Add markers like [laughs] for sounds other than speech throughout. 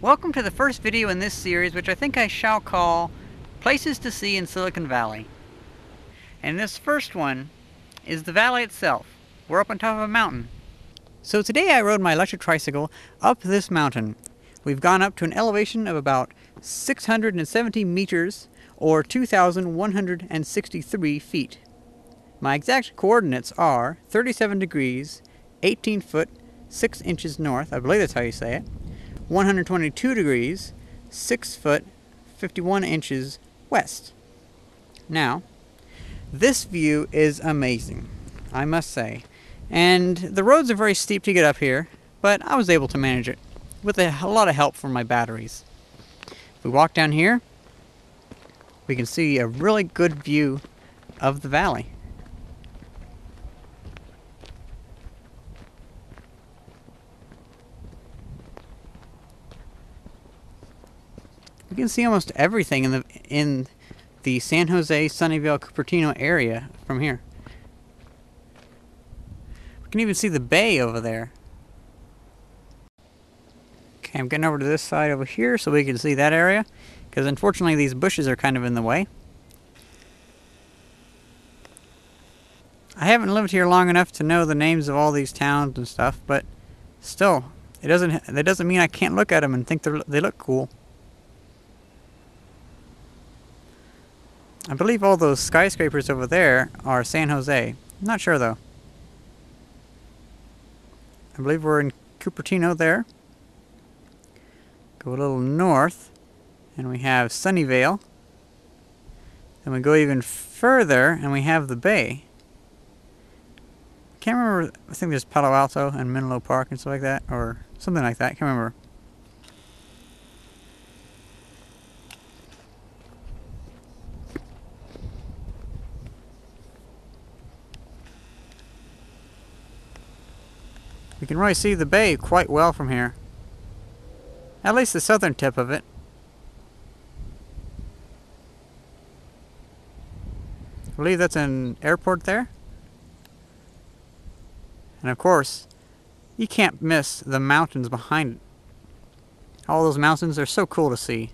Welcome to the first video in this series which I think I shall call Places to See in Silicon Valley. And this first one is the valley itself. We're up on top of a mountain. So today I rode my electric tricycle up this mountain. We've gone up to an elevation of about 670 meters or 2,163 feet. My exact coordinates are 37 degrees, 18 foot, 6 inches north, I believe that's how you say it, 122 degrees, 6 foot, 51 inches west. Now, this view is amazing, I must say. And the roads are very steep to get up here, but I was able to manage it with a, a lot of help from my batteries. If we walk down here, we can see a really good view of the valley. We can see almost everything in the in the San Jose, Sunnyvale, Cupertino area from here. We can even see the bay over there. Okay, I'm getting over to this side over here so we can see that area. Because unfortunately these bushes are kind of in the way. I haven't lived here long enough to know the names of all these towns and stuff, but still, it doesn't that doesn't mean I can't look at them and think they look cool. I believe all those skyscrapers over there are San Jose. I'm not sure though. I believe we're in Cupertino there. Go a little north and we have Sunnyvale. Then we go even further and we have the bay. Can't remember, I think there's Palo Alto and Menlo Park and stuff like that, or something like that, can't remember. We can really see the bay quite well from here. At least the southern tip of it. I believe that's an airport there. And of course, you can't miss the mountains behind it. All those mountains are so cool to see.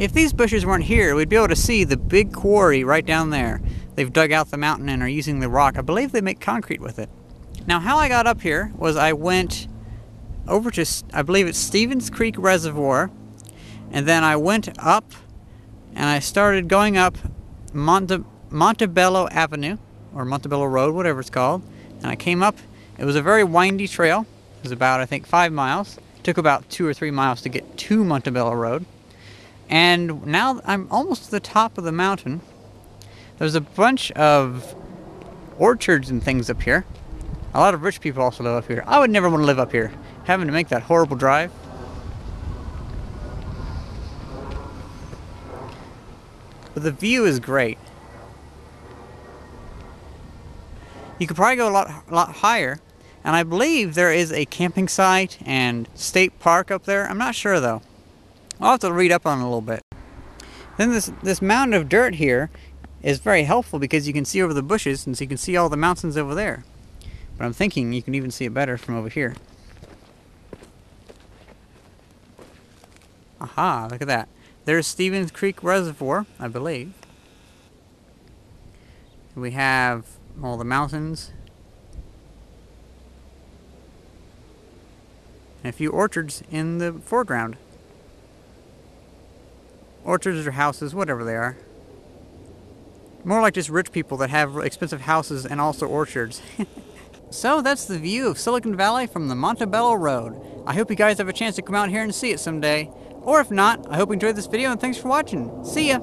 If these bushes weren't here, we'd be able to see the big quarry right down there. They've dug out the mountain and are using the rock. I believe they make concrete with it. Now, how I got up here was I went over to, I believe it's Stevens Creek Reservoir, and then I went up and I started going up Monte, Montebello Avenue, or Montebello Road, whatever it's called. And I came up, it was a very windy trail. It was about, I think, five miles. It took about two or three miles to get to Montebello Road. And now I'm almost to the top of the mountain. There's a bunch of orchards and things up here. A lot of rich people also live up here. I would never want to live up here, having to make that horrible drive. But the view is great. You could probably go a lot, a lot higher, and I believe there is a camping site and state park up there. I'm not sure though. I'll have to read up on it a little bit. Then this, this mound of dirt here is very helpful because you can see over the bushes and so you can see all the mountains over there. But I'm thinking you can even see it better from over here. Aha, look at that. There's Stevens Creek Reservoir, I believe. We have all the mountains. And a few orchards in the foreground. Orchards or houses, whatever they are. More like just rich people that have expensive houses and also orchards. [laughs] so that's the view of Silicon Valley from the Montebello Road. I hope you guys have a chance to come out here and see it someday. Or if not, I hope you enjoyed this video and thanks for watching. See ya!